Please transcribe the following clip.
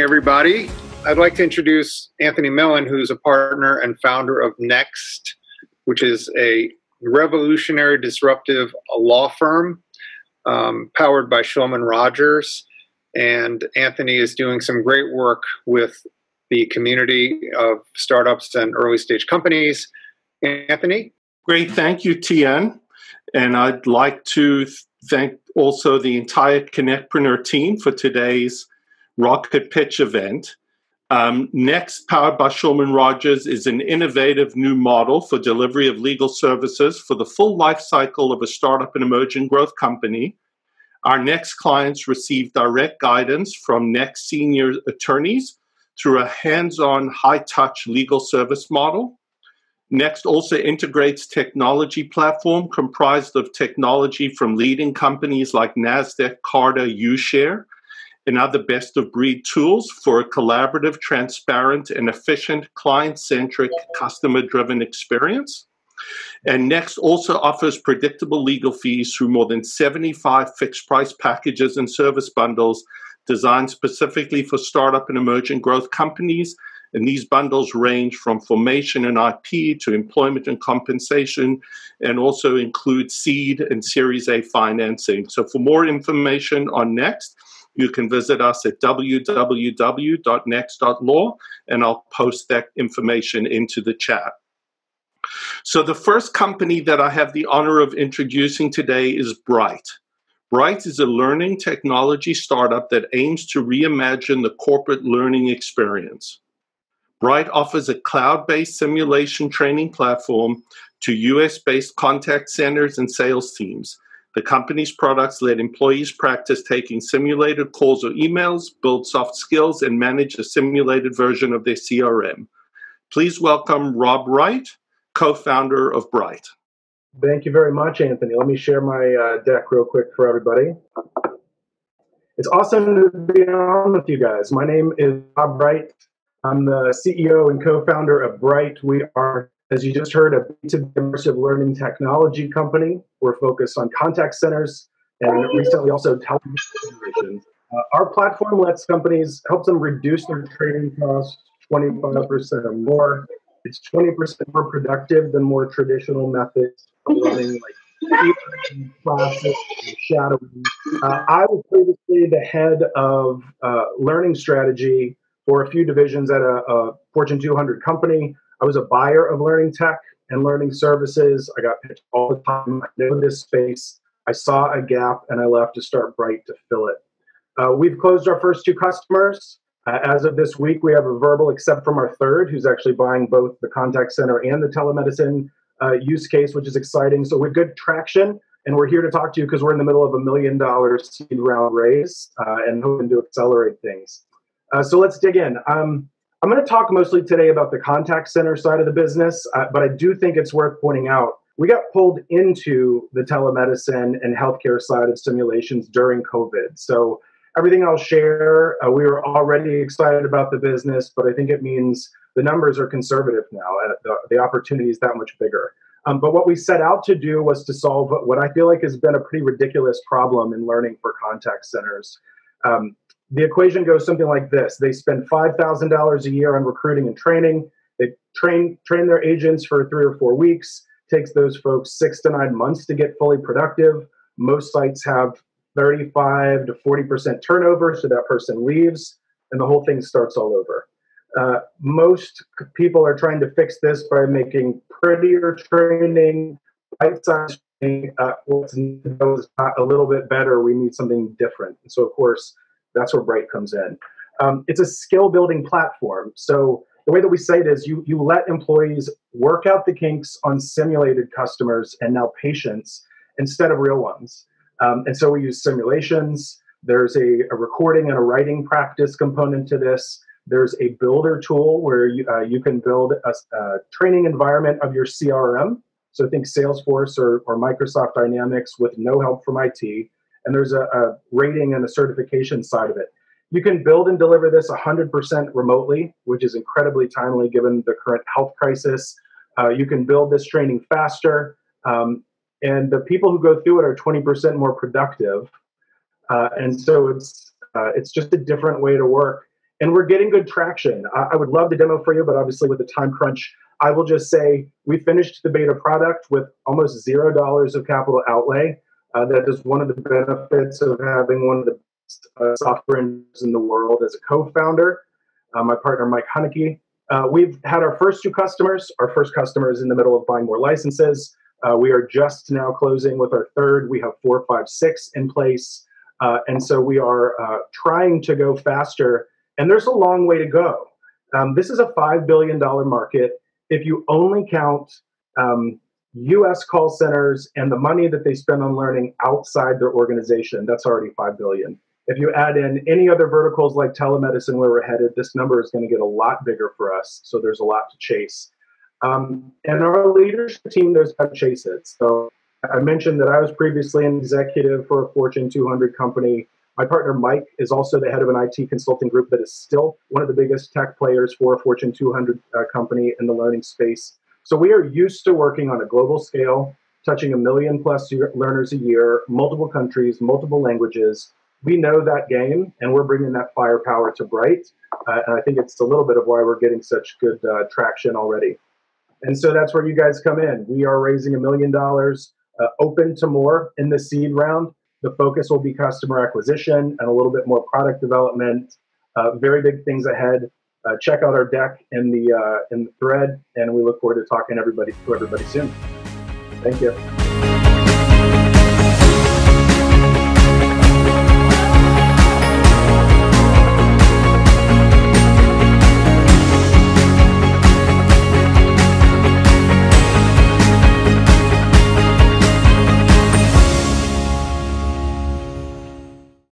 everybody. I'd like to introduce Anthony Millen, who's a partner and founder of Next, which is a revolutionary, disruptive law firm um, powered by Shulman Rogers. And Anthony is doing some great work with the community of startups and early stage companies. Anthony? Great. Thank you, Tien. And I'd like to thank also the entire Connectpreneur team for today's Rocket Pitch event. Um, Next, powered by Shulman Rogers, is an innovative new model for delivery of legal services for the full life cycle of a startup and emerging growth company. Our Next clients receive direct guidance from Next senior attorneys through a hands on, high touch legal service model. Next also integrates technology platform comprised of technology from leading companies like NASDAQ, Carta, UShare, and other best of breed tools for a collaborative, transparent, and efficient client centric, customer driven experience. And Next also offers predictable legal fees through more than 75 fixed price packages and service bundles designed specifically for startup and emerging growth companies. And these bundles range from formation and IP to employment and compensation, and also include seed and Series A financing. So, for more information on Next, you can visit us at www.next.law, and I'll post that information into the chat. So, the first company that I have the honor of introducing today is Bright. Bright is a learning technology startup that aims to reimagine the corporate learning experience. Bright offers a cloud based simulation training platform to US based contact centers and sales teams. The company's products let employees practice taking simulated calls or emails, build soft skills, and manage a simulated version of their CRM. Please welcome Rob Wright, co founder of Bright. Thank you very much, Anthony. Let me share my uh, deck real quick for everybody. It's awesome to be on with you guys. My name is Rob Wright. I'm the CEO and co founder of Bright. We are, as you just heard, a B2B immersive learning technology company. We're focused on contact centers and recently also telemedicine uh, our platform lets companies help them reduce their training costs 25% or more. It's 20% more productive than more traditional methods of running like classes shadowing. Uh, I was previously the head of uh, learning strategy for a few divisions at a, a, Fortune 200 company. I was a buyer of learning tech and learning services. I got pitched all the time. I know this space. I saw a gap and I left to start Bright to fill it. Uh, we've closed our first two customers. Uh, as of this week, we have a verbal except from our third, who's actually buying both the contact center and the telemedicine uh, use case, which is exciting. So we're good traction, and we're here to talk to you because we're in the middle of a million dollar seed round raise uh, and hoping to accelerate things. Uh, so let's dig in. Um, I'm going to talk mostly today about the contact center side of the business, uh, but I do think it's worth pointing out we got pulled into the telemedicine and healthcare side of simulations during COVID. So everything I'll share, uh, we were already excited about the business, but I think it means the numbers are conservative now. and the, the opportunity is that much bigger. Um, but what we set out to do was to solve what I feel like has been a pretty ridiculous problem in learning for contact centers. Um, the equation goes something like this: They spend five thousand dollars a year on recruiting and training. They train train their agents for three or four weeks. Takes those folks six to nine months to get fully productive. Most sites have 35 to 40 percent turnover, so that person leaves, and the whole thing starts all over. Uh, most people are trying to fix this by making prettier training, bite-sized training. Uh, not a little bit better. We need something different. And so, of course, that's where Bright comes in. Um, it's a skill-building platform. So the way that we say it is, you you let employees work out the kinks on simulated customers and now patients instead of real ones. Um, and so we use simulations. There's a, a recording and a writing practice component to this. There's a builder tool where you, uh, you can build a, a, training environment of your CRM. So think Salesforce or, or Microsoft Dynamics with no help from IT. And there's a, a rating and a certification side of it. You can build and deliver this 100% remotely, which is incredibly timely given the current health crisis. Uh, you can build this training faster, um, and the people who go through it are 20% more productive. Uh, and so it's uh, it's just a different way to work and we're getting good traction. I, I would love to demo for you, but obviously with the time crunch, I will just say we finished the beta product with almost zero dollars of capital outlay. Uh, that is one of the benefits of having one of the uh, software engineers in the world as a co-founder. Uh, my partner Mike Hunnicky. Uh, we've had our first two customers. Our first customer is in the middle of buying more licenses. Uh, we are just now closing with our third. We have four, five, six in place, uh, and so we are trying to go faster. And there's a long way to go. Um, this is a five billion dollar market. If you only count um, US call centers and the money that they spend on learning outside their organization, that's already 5 billion. If you add in any other verticals like telemedicine where we're headed, this number is going to get a lot bigger for us. So there's a lot to chase. Um, and our leadership team knows how to chase it. So I mentioned that I was previously an executive for a Fortune 200 company. My partner Mike is also the head of an IT consulting group that is still one of the biggest tech players for a Fortune 200 uh, company in the learning space. So we are used to working on a global scale, touching a million plus learners a year, multiple countries, multiple languages. We know that game, and we're bringing that firepower to Bright. Uh, and I think it's a little bit of why we're getting such good uh, traction already. And so that's where you guys come in. We are raising a million dollars, uh, open to more in the seed round. The focus will be customer acquisition and a little bit more product development. Uh, very big things ahead uh, check out our deck in the uh, in the thread, and we look forward to talking everybody to everybody soon. Thank you.